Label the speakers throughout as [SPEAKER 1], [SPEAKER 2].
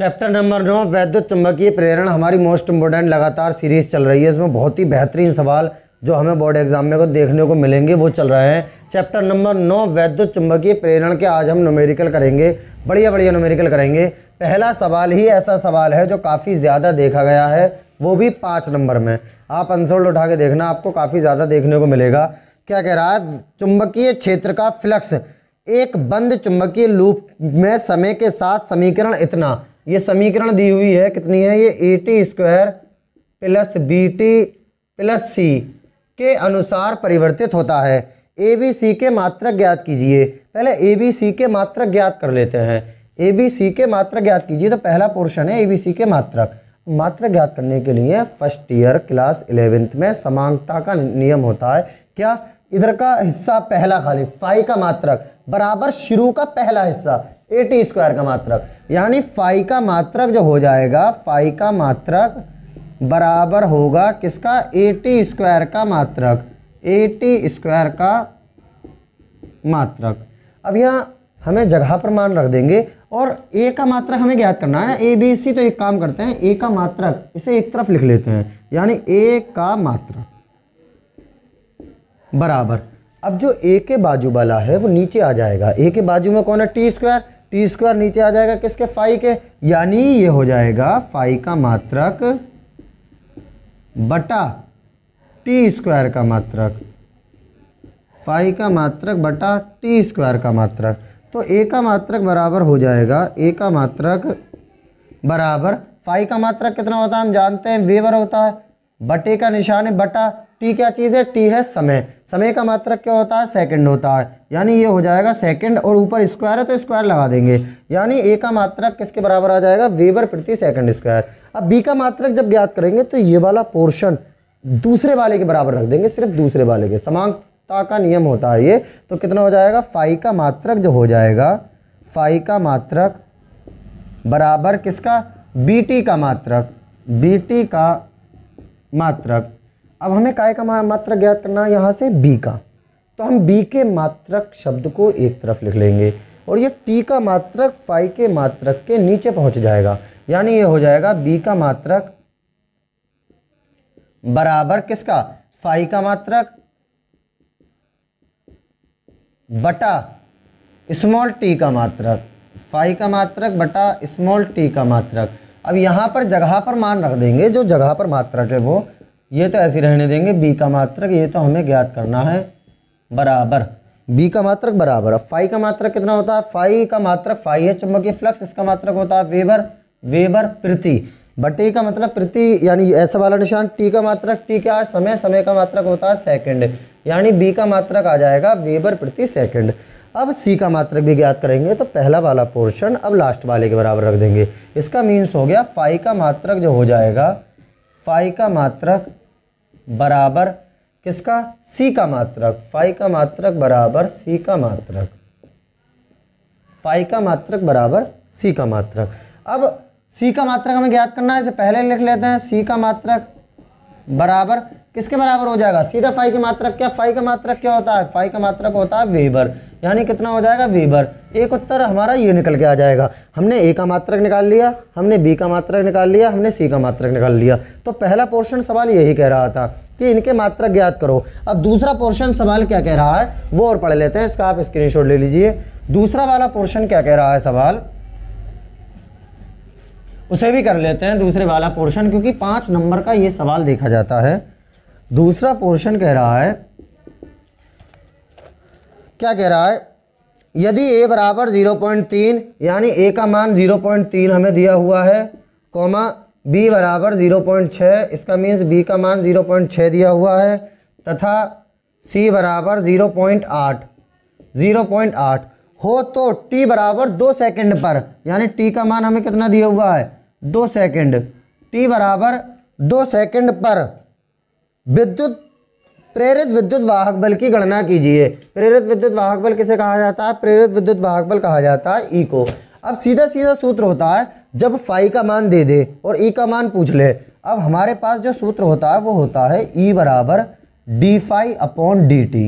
[SPEAKER 1] Chapter number नौ वैद्युत चुंबकीय प्रेरण, हमारी मोस्ट इंपोर्टेंट लगातार सीरीज़ चल रही है। इसमें बहुत ही बेहतरीन सवाल जो हमें बोर्ड एग्ज़ाम में को देखने को मिलेंगे, वो चल रहे हैं। चैप्टर नंबर नौ वैद्युत चुंबकीय प्रेरण के आज हम नोमेरिकल करेंगे। बढ़िया बढ़िया नोमेरिकल करेंगे। पहला सवाल ही ऐसा सवाल है जो काफ़ी ज़्यादा देखा गया है, वो भी पाँच नंबर में। आप आंसर उठा के देखना, आपको काफ़ी ज़्यादा देखने को मिलेगा। क्या कह रहा है? चुंबकीय क्षेत्र का फ्लक्स एक बंद चुंबकीय लूप में समय के साथ समीकरण इतना। ये समीकरण दी हुई है, कितनी है ये? A T square plus B T plus C के अनुसार परिवर्तित होता है। ए बी सी के मात्रक ज्ञात कीजिए। पहले ए बी सी के मात्रक ज्ञात कर लेते हैं। ए बी सी के मात्रक ज्ञात कीजिए तो पहला पोर्शन है ए बी सी के मात्रक। मात्रक ज्ञात करने के लिए फ़र्स्ट ईयर क्लास इलेवेंथ में समांगता का नियम होता है। क्या? इधर का हिस्सा पहला खाली फाई का मात्रक। बराबर शुरू का पहला हिस्सा। ए टी स्क्वायर का मात्रक। यानी फाई का मात्रक जो हो जाएगा, फाई का मात्रक बराबर होगा किसका? ए टी स्क्वायर का मात्रक। ए टी स्क्वायर का मात्रक। अब यहाँ हमें जगह पर मान रख देंगे और ए का मात्रक हमें ज्ञात करना है। ए बी सी तो एक काम करते हैं। ए का मात्रक, इसे एक तरफ़ लिख लेते हैं। यानी ए का मात्रक बराबर। अब जो ए के बाजू वाला है, वो नीचे आ जाएगा। ए के बाजू में कौन है? टी स्क्वायर टी स्क्वायर नीचे आ जाएगा किसके? फाई के। यानी ये हो जाएगा फाई का मात्रक बटा टी स्क्वायर का मात्रक। फाई का मात्रक बटा टी स्क्वायर का मात्रक। तो ए का मात्रक बराबर हो जाएगा, ए का मात्रक बराबर। फाई का मात्रक कितना होता है? हम जानते हैं, वेबर होता है। बटे का निशान है, बटा, टी क्या चीज़ है? टी है समय। समय का मात्रक क्या होता है? सेकंड होता है। यानी ये हो जाएगा सेकंड और ऊपर स्क्वायर है तो स्क्वायर लगा देंगे। यानी ए का मात्रक किसके बराबर आ जाएगा? वेबर प्रति सेकंड स्क्वायर अब बी का मात्रक जब ज्ञात करेंगे तो ये वाला पोर्शन दूसरे वाले के बराबर रख देंगे, सिर्फ़ दूसरे वाले के। समानता का नियम होता है ये। तो कितना हो जाएगा? फाई का मात्रक जो हो जाएगा फाई का मात्रक बराबर किसका? बी टी का मात्रक। बी टी का मात्रक। अब हमें काय का मात्रक ज्ञात करना है? यहाँ से बी का। तो हम बी के मात्रक शब्द को एक तरफ़ लिख लेंगे और ये टी का मात्रक फाई के मात्रक के नीचे पहुँच जाएगा। यानी ये हो जाएगा बी का मात्रक बराबर किसका? फाई का मात्रक बटा स्मॉल टी का मात्रक। फाई का मात्रक बटा स्मॉल टी का मात्रक। अब यहाँ पर जगह पर मान रख देंगे, जो जगह पर मात्रक है वो, ये तो ऐसे रहने देंगे बी का मात्रक, ये तो हमें ज्ञात करना है, बराबर। बी का मात्रक बराबर। अब फाई का मात्रक कितना होता है? फाई का मात्रक फाई है चुंबकीय फ्लक्स, इसका मात्रक होता है वेबर वेबर प्रति। बटे का मतलब प्रति, यानी ऐसा वाला निशान टी का मात्रक टी क्या है? समय समय का मात्रक होता है सेकंड यानी बी का मात्रक आ जाएगा वेबर प्रति सेकंड अब सी का मात्रक भी ज्ञात करेंगे तो पहला वाला पोर्शन अब लास्ट वाले के बराबर रख देंगे। इसका मीन्स हो गया फाई का मात्रक जो हो जाएगा फाई का मात्रक बराबर किसका? सी का मात्रक। फाई का मात्रक बराबर सी का मात्रक। फाई का मात्रक बराबर सी का मात्रक। अब सी का मात्रक हमें ज्ञात करना है, इसे पहले लिख लेते हैं। सी का मात्रक बराबर किसके बराबर हो जाएगा? सीधा फाई की मात्रक क्या? फाई का मात्रक क्या होता है? फाई का मात्रक होता है वेबर। यानी कितना हो जाएगा? वेबर एक उत्तर हमारा ये निकल के आ जाएगा। हमने ए का मात्रक निकाल लिया, हमने बी का मात्रक निकाल लिया, हमने सी का मात्रक निकाल लिया। तो पहला पोर्शन सवाल यही कह रहा था कि इनके मात्रक ज्ञात करो। अब दूसरा पोर्शन सवाल क्या कह रहा है? वो और पढ़ लेते हैं, इसका आप स्क्रीन ले लीजिए। दूसरा वाला पोर्शन क्या कह रहा है सवाल? उसे भी कर लेते हैं दूसरे वाला पोर्शन क्योंकि पाँच नंबर का ये सवाल देखा जाता है। दूसरा पोर्शन कह रहा है क्या कह रहा है? यदि ए बराबर ज़ीरो पॉइंट तीन, यानी ए का मान ज़ीरो पॉइंट तीन हमें दिया हुआ है, कॉमा बी बराबर ज़ीरो पॉइंट छः इसका मीन्स बी का मान ज़ीरो पॉइंट छः दिया हुआ है, तथा सी बराबर ज़ीरो पॉइंट आठ। ज़ीरो पॉइंट आठ। हो तो टी बराबर दो सेकंड पर, यानी टी का मान हमें कितना दिया हुआ है? दो सेकंड। टी बराबर दो सेकंड पर विद्युत प्रेरित विद्युत वाहक बल की गणना कीजिए। प्रेरित विद्युत वाहक बल किसे कहा जाता है? प्रेरित विद्युत वाहक बल कहा जाता है ई को। अब सीधा सीधा सूत्र होता है, जब फाई का मान दे दे और ई का मान पूछ ले। अब हमारे पास जो सूत्र होता है, वो होता है ई बराबर D phi upon D T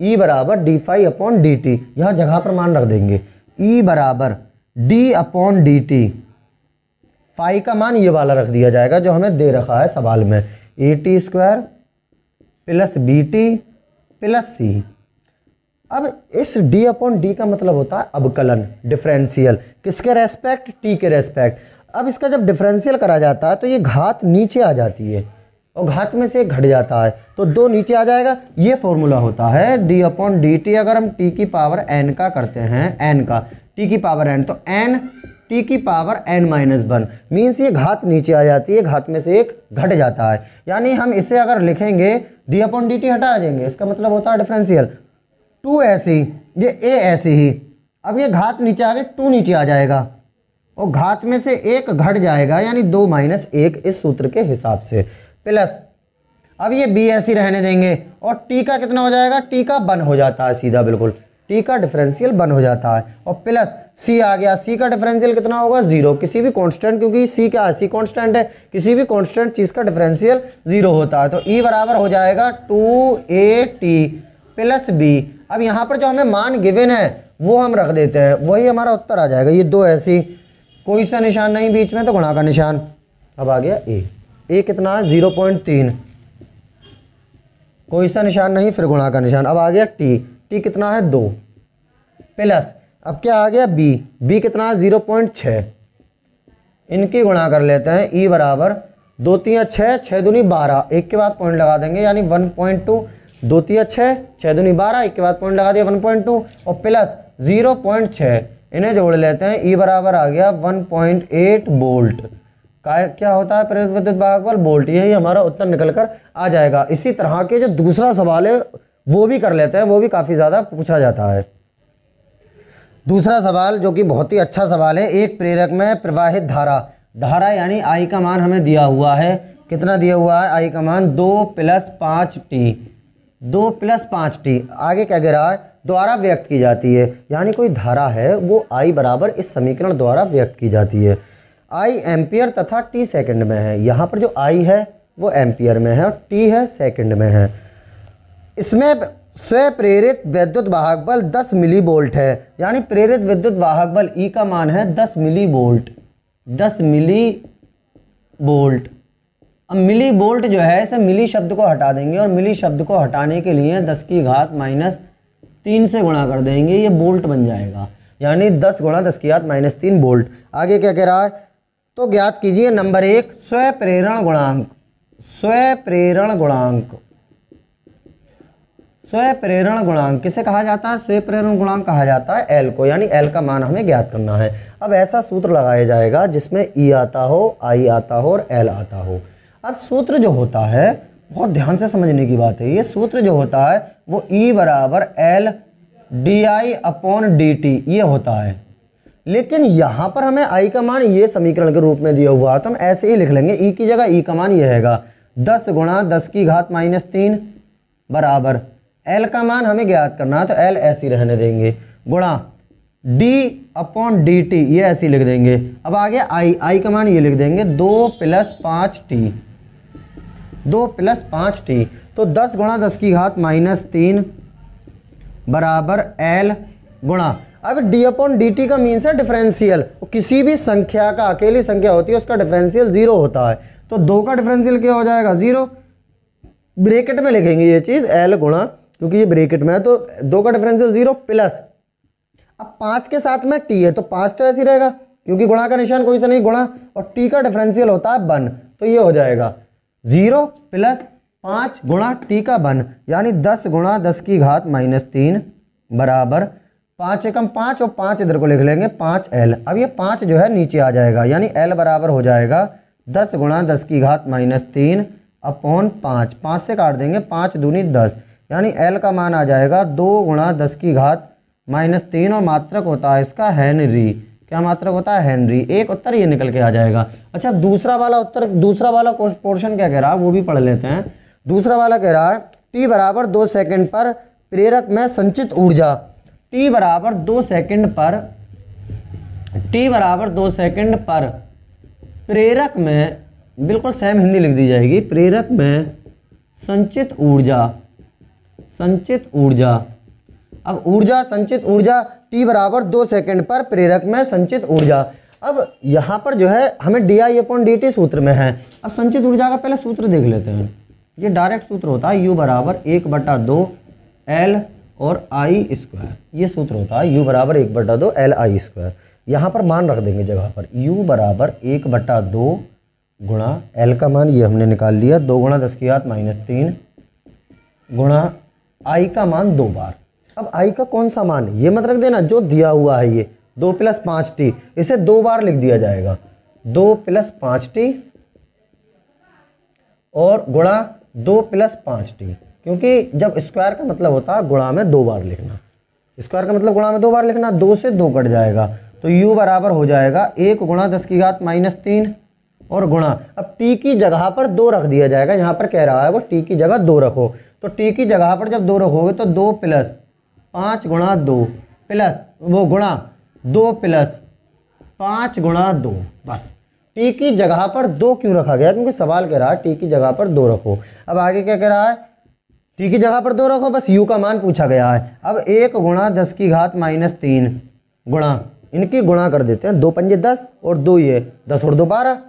[SPEAKER 1] E बराबर D phi upon D T यहाँ जगह पर मान रख देंगे। ई बराबर D upon D T phi का मान ये वाला रख दिया जाएगा जो हमें दे रखा है सवाल में। A T square plus B T plus C अब इस डी अपॉन डी का मतलब होता है अवकलन डिफरेंशियल किसके रेस्पेक्ट टी के रेस्पेक्ट अब इसका जब डिफरेंशियल करा जाता है तो ये घात नीचे आ जाती है और घात में से घट जाता है। तो दो नीचे आ जाएगा। ये फॉर्मूला होता है डी अपॉन डी टी अगर हम टी की पावर एन का करते हैं एन का टी की पावर एन तो एन टी की power N minus one. Means ये घात नीचे आ जाती है, घात में से एक घट जाता है। यानी हम इसे अगर लिखेंगे डी अपॉन डी टी हटा देंगे, इसका मतलब होता है डिफरेंशियल टू ऐसी ये ए ऐसी ही। अब ये घात नीचे आ गए टू नीचे आ जाएगा। और घात में से एक घट जाएगा, यानी दो माइनस एक इस सूत्र के हिसाब से। प्लस, अब ये बी ऐसी रहने देंगे, और टी का कितना हो जाएगा? टी का बन हो जाता है सीधा, बिल्कुल। टी का डिफरेंशियल बन हो जाता है और प्लस सी आ गया। सी का डिफरेंशियल कितना होगा? ज़ीरो किसी भी कांस्टेंट क्योंकि सी क्या है? सी कांस्टेंट है। किसी भी कांस्टेंट चीज़ का डिफरेंशियल ज़ीरो होता है। तो ई e बराबर हो जाएगा two A T plus B अब यहाँ पर जो हमें मान गिवन है, वो हम रख देते हैं। वही हमारा उत्तर आ जाएगा। ये दो ऐसी। कोई सा निशान नहीं बीच में तो गुणा का निशान। अब आ गया ए ए कितना है? ज़ीरो पॉइंट तीन। कोई सा निशान नहीं, फिर गुणा का निशान। अब आ गया टी टी कितना है? दो। प्लस अब क्या आ गया? बी बी कितना है? ज़ीरो पॉइंट छः इनकी गुणा कर लेते हैं ई e बराबर दो तिया छः छः दूनी बारह। एक के बाद पॉइंट लगा देंगे, यानी वन पॉइंट टू दो तिया छः छः दूनी बारह, एक के बाद पॉइंट लगा दिया वन पॉइंट टू और प्लस ज़ीरो पॉइंट छः इन्हें जोड़ लेते हैं ई e बराबर आ गया वन पॉइंट एट बोल्ट का, क्या होता है प्रेरित विद्युत वाहक बल बोल्ट यही हमारा उत्तर निकल कर आ जाएगा। इसी तरह के जो दूसरा सवाल है वो भी कर लेते हैं, वो भी काफ़ी ज़्यादा पूछा जाता है। दूसरा सवाल, जो कि बहुत ही अच्छा सवाल है, एक प्रेरक में प्रवाहित धारा। धारा यानी आई का मान हमें दिया हुआ है। कितना दिया हुआ है? आई का मान दो प्लस पाँच टी दो प्लस पाँच टी आगे क्या कह रहा है? द्वारा व्यक्त की जाती है। यानी कोई धारा है, वो आई बराबर इस समीकरण द्वारा व्यक्त की जाती है। आई एम्पियर तथा टी सेकंड में है। यहाँ पर जो आई है, वो एम्पियर में है और टी है सेकंड में है। इसमें स्व प्रेरित विद्युत वाहक बल 10 मिली वोल्ट है। यानी प्रेरित विद्युत वाहक बल ई का मान है 10 मिली वोल्ट 10 मिली वोल्ट अब मिली वोल्ट जो है, इसे मिली शब्द को हटा देंगे और मिली शब्द को हटाने के लिए 10 की घात माइनस तीन से गुणा कर देंगे, ये बोल्ट बन जाएगा। यानी 10 गुणा दस की घात माइनस तीन बोल्ट। आगे क्या कह रहा है? तो ज्ञात कीजिए, नंबर एक स्व प्रेरण गुणांक। स्व प्रेरण गुणांक। स्व प्रेरण गुणांक। किसे कहा जाता है? स्व प्रेरण गुणांक कहा जाता है एल को, यानी एल का मान हमें ज्ञात करना है। अब ऐसा सूत्र लगाया जाएगा जिसमें ई आता हो आई आता हो और एल आता हो। अब सूत्र जो होता है, बहुत ध्यान से समझने की बात है। ये सूत्र जो होता है, वो ई बराबर L D I upon D T ये होता है। लेकिन यहाँ पर हमें आई का मान ये समीकरण के रूप में दिया हुआ है तो हम ऐसे ही लिख लेंगे। ई की जगह ई का मान ये हैगा दस गुणा दस की घात माइनस तीन बराबर एल का मान हमें ज्ञात करना है तो एल ऐसी रहने देंगे। गुणा डी अपॉन डी टी ये ऐसी लिख देंगे। अब आगे आई आई का मान ये लिख देंगे, दो प्लस पाँच टी दो प्लस पाँच टी तो दस गुणा दस की घात माइनस तीन बराबर एल गुणा। अब डी अपॉन डी टी का मीन्स है डिफरेंशियल किसी भी संख्या का, अकेली संख्या होती है, उसका डिफरेंशियल ज़ीरो होता है। तो दो का डिफरेंशियल क्या हो जाएगा? ज़ीरो ब्रेकेट में लिखेंगे ये चीज़ एल गुणा क्योंकि ये ब्रेकेट में है तो दो का डिफरेंशियल ज़ीरो प्लस अब पाँच के साथ में टी है तो पाँच तो ऐसे रहेगा, क्योंकि गुणा का निशान कोई सा नहीं गुणा, और टी का डिफरेंशियल होता है वन तो ये हो जाएगा। ज़ीरो प्लस पाँच गुणा टी का वन यानी दस गुणा दस की घात माइनस तीन बराबर पाँच एकम पाँच, और पाँच इधर को लिख लेंगे, पाँच एल अब ये पाँच जो है नीचे आ जाएगा, यानी एल बराबर हो जाएगा दस गुणा दस की घात माइनस तीन अपॉन पाँच। पाँच से काट देंगे, पाँच दूनी दस। यानी एल का मान आ जाएगा दो गुणा दस की घात माइनस तीन और मात्रक होता है इसका हैनरी। क्या मात्रक होता है? हैनरी। एक उत्तर ये निकल के आ जाएगा। अच्छा दूसरा वाला उत्तर, दूसरा वाला पोर्शन क्या कह रहा है? वो भी पढ़ लेते हैं। दूसरा वाला कह रहा है टी बराबर दो सेकेंड पर प्रेरक में संचित ऊर्जा। टी बराबर दो सेकंड पर टी बराबर दो सेकंड पर प्रेरक में, बिल्कुल सेम हिंदी लिख दी जाएगी, प्रेरक में संचित ऊर्जा। संचित ऊर्जा। अब ऊर्जा, संचित ऊर्जा टी बराबर दो सेकंड पर प्रेरक में संचित ऊर्जा। अब यहाँ पर जो है, हमें D I upon D T सूत्र में है। अब संचित ऊर्जा का पहले सूत्र देख लेते हैं। ये डायरेक्ट सूत्र होता है यू बराबर एक बटा दो एल और आई स्क्वायर ये सूत्र होता है यू बराबर एक बटा दो एल आई स्क्वायर यहाँ पर मान रख देंगे जगह पर। यू बराबर एक बटा दो गुणा एल का मान, ये हमने निकाल लिया, दो गुणा दस की घात माइनस तीन गुणा आई का मान दो बार। अब आई का कौन सा मान ये मत रख देना, जो दिया हुआ है ये। दो प्लस पाँच टी, इसे दो बार लिख दिया जाएगा। दो प्लस पाँच टी और गुणा दो प्लस पाँच टी, क्योंकि जब स्क्वायर का मतलब होता है गुणा में दो बार लिखना। स्क्वायर का मतलब गुणा में दो बार लिखना, दो से दो कट जाएगा। तो u बराबर हो जाएगा एक गुणा दस की घात माइनस तीन। और गुणा। अब टी की जगह पर दो रख दिया जाएगा। यहाँ पर कह रहा है वो टी की जगह दो रखो। तो टी की जगह पर जब दो रखोगे तो दो प्लस पाँच गुणा दो प्लस वो गुणा दो प्लस पाँच गुणा दो। बस। टी की जगह पर दो क्यों रखा गया? क्योंकि सवाल कह रहा है टी की जगह पर दो रखो। अब आगे क्या कह रहा है? टी की जगह पर दो रखो, बस यू का मान पूछा गया है। अब एक गुणा दस की घात माइनस तीन गुणा। इनकी गुणा कर देते हैं। दो पंजे दस और दो ये। दस और दो बारह।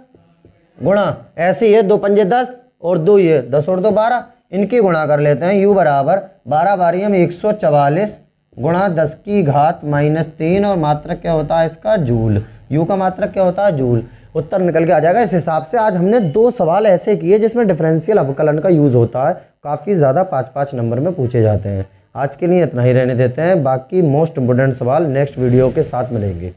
[SPEAKER 1] गुणा, ऐसे ही है दो पंजे दस और दो ये, दस और दो बारह। इनकी गुणा कर लेते हैं यू बराबर बारह बारी हम एक सौ चवालीस गुणा दस की घात माइनस तीन और मात्रक क्या होता है इसका? जूल। यू का मात्रक क्या होता है? जूल। उत्तर निकल के आ जाएगा, इस हिसाब से आज हमने दो सवाल ऐसे किए जिसमें डिफरेंशियल अवकलन का यूज़ होता है। काफ़ी ज़्यादा पाँच पाँच नंबर में पूछे जाते हैं। आज के लिए इतना ही रहने देते हैं। बाकी मोस्ट इम्पोर्टेंट सवाल नेक्स्ट वीडियो के साथ मिलेंगे।